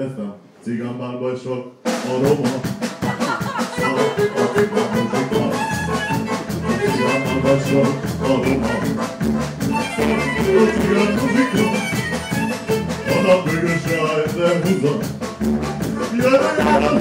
aroma Ziganlar başok aroma Zigan müzik Ona bir şahide huzur Yere yaran